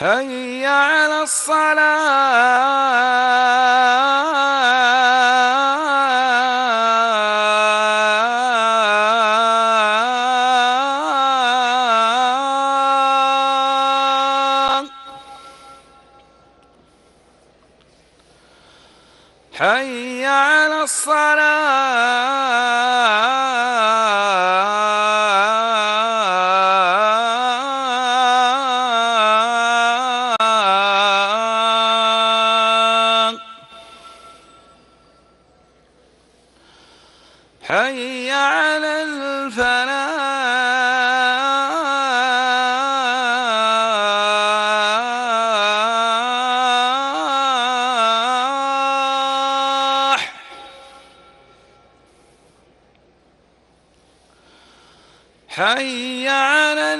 حي على الصلاة. حي على الصلاة. حي على الفلاح. حي على